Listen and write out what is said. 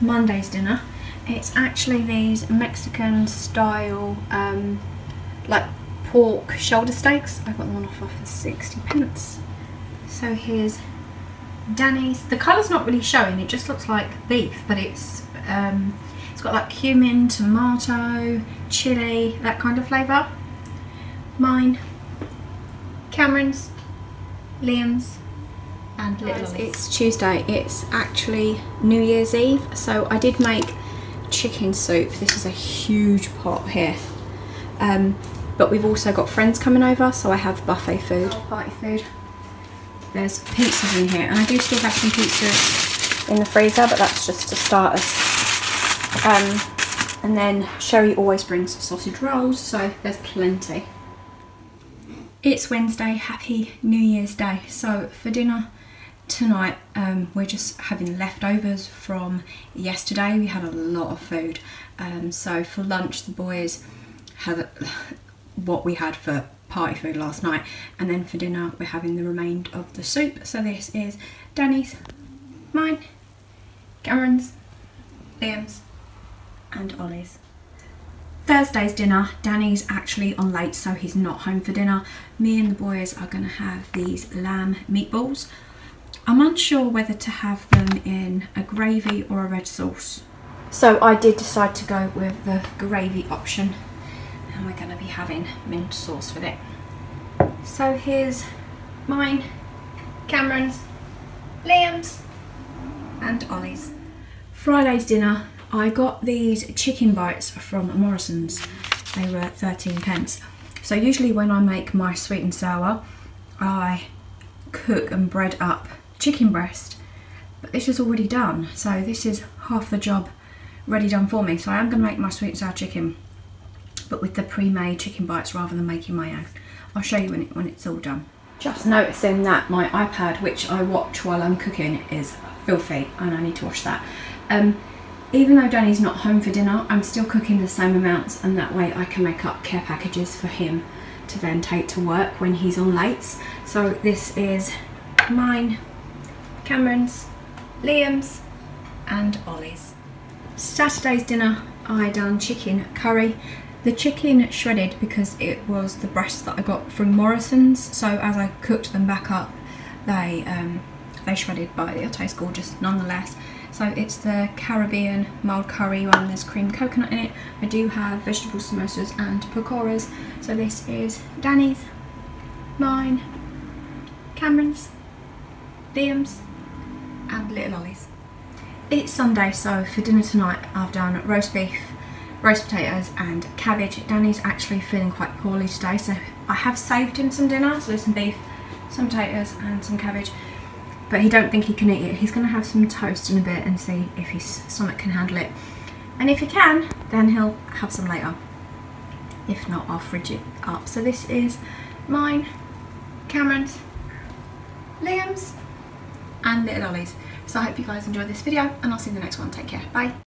Monday's dinner. It's actually these Mexican style um, like pork shoulder steaks. I got them on offer for 60 pence. So here's Danny's. The colour's not really showing, it just looks like beef, but it's um, it's got like cumin, tomato, chili, that kind of flavour. Mine, Cameron's, Liam's, and Little It's Tuesday, it's actually New Year's Eve, so I did make chicken soup. This is a huge pot here. Um, but we've also got friends coming over, so I have buffet food, party food. There's pizzas in here, and I do still have some pizzas in the freezer, but that's just to start us. Um, and then Sherry always brings sausage rolls, so there's plenty. It's Wednesday, happy New Year's Day. So for dinner tonight, um, we're just having leftovers from yesterday. We had a lot of food. Um, so for lunch, the boys had what we had for party food last night. And then for dinner, we're having the remainder of the soup. So this is Danny's, mine, Cameron's, Liam's, and Ollie's. Thursday's dinner, Danny's actually on late so he's not home for dinner. Me and the boys are going to have these lamb meatballs. I'm unsure whether to have them in a gravy or a red sauce. So I did decide to go with the gravy option and we're going to be having mint sauce with it. So here's mine, Cameron's, Liam's and Ollie's. Friday's dinner, I got these chicken bites from Morrison's. They were 13 pence. So usually when I make my sweet and sour, I cook and bread up chicken breast. But this is already done. So this is half the job ready done for me. So I am going to make my sweet and sour chicken, but with the pre-made chicken bites rather than making my own. I'll show you when, it, when it's all done. Just noticing that my iPad, which I watch while I'm cooking, is filthy and I need to wash that. Um, even though Danny's not home for dinner, I'm still cooking the same amounts and that way I can make up care packages for him to then take to work when he's on lates. So this is mine, Cameron's, Liam's and Ollie's. Saturday's dinner, I done chicken curry. The chicken shredded because it was the breast that I got from Morrison's. So as I cooked them back up, they um, they shredded, but it'll taste gorgeous nonetheless. So it's the Caribbean mild curry one, there's creamed coconut in it. I do have vegetable samosas and pakoras. So this is Danny's, mine, Cameron's, Liam's and Little Ollie's. It's Sunday so for dinner tonight I've done roast beef, roast potatoes and cabbage. Danny's actually feeling quite poorly today so I have saved him some dinner. So there's some beef, some potatoes and some cabbage but he don't think he can eat it. He's going to have some toast in a bit and see if his stomach can handle it. And if he can, then he'll have some later. If not, I'll fridge it up. So this is mine, Cameron's, Liam's, and Little Ollie's. So I hope you guys enjoyed this video and I'll see you in the next one. Take care. Bye.